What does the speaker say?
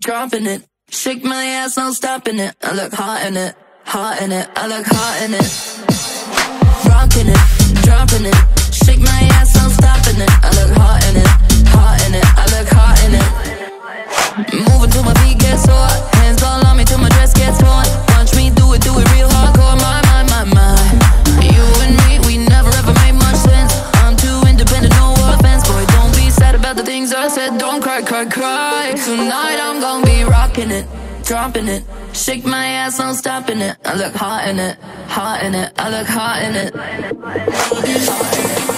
dropping it. Shake my ass, no stopping it. I look hot in it, hot in it. I look hot in it. Rocking it, dropping it. Shake my ass, no stopping it. I look hot in it, hot in it. I look hot in it. Moving till my feet get sore. Hands all on me till my dress gets torn. Watch me do it, do it real hardcore. My, my, my, my. You and me, we never ever made much sense. I'm too independent, no offense. Boy, don't be sad about the things I said. Don't cry, cry, cry. Tonight I'm gonna be rocking it, dropping it. Shake my ass, no stopping it. I look hot in it, hot in it. I look hot in it. Hot in it.